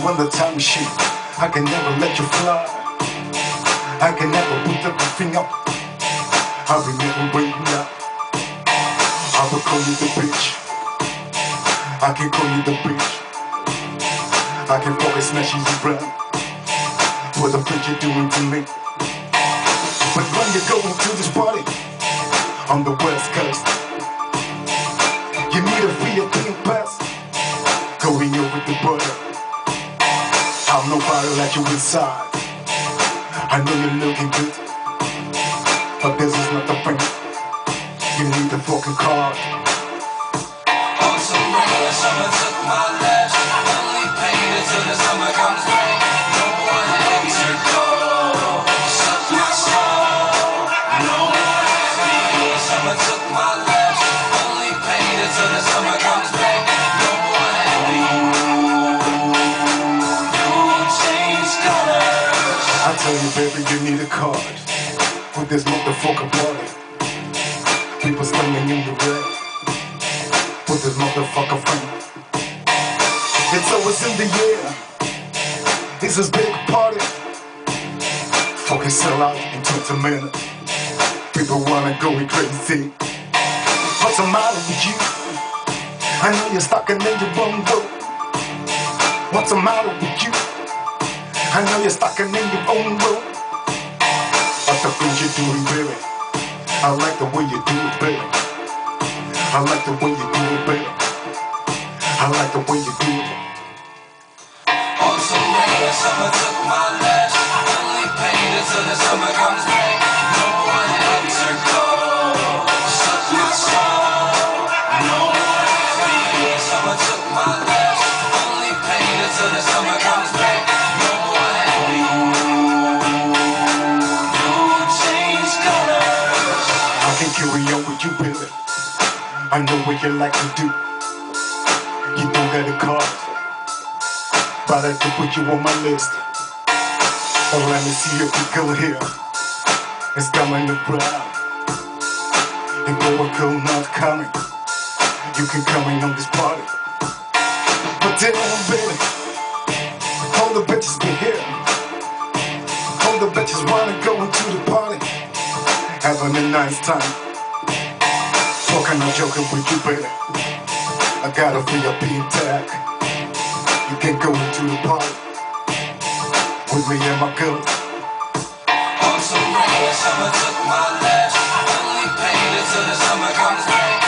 on the time machine. I can never let you fly. I can never put everything up. I'll be never waiting up. I will call you the bitch. I can call you the bitch. I can fucking smash you around. What the bitch you doing to me? But when you go to this party on the west coast, you need a European you inside. I know you're looking good, but this is not the thing. You need the fucking card. Baby, you need a card for this motherfucker party. People standing in the red for this motherfucker friend. It's always in the air. This is big party. Fucking sell out in 20 minutes. People wanna go crazy. What's the matter with you? I know you're stuck in your boat. What's the matter with you? I know you're stuck in your own world. But the things you're doing, baby. I like the way you do it, baby. I like the way you do it, baby. I like the way you do it. On some regular summer took my last. Only pain until the summer comes back. Can carry on you, baby. I know what you like to do. You don't got a card, but I can put you on my list. Oh, let me see if you go here. It's coming to brown. And go or go not coming. You can come in on this party. But damn, baby, all the bitches be here. All the bitches wanna go into the party having a nice time. I'm not joking with you, baby. I got a VIP tag. You can't go into the park with me and my girl. On some regular summer took my last. Only pain until the summer comes back.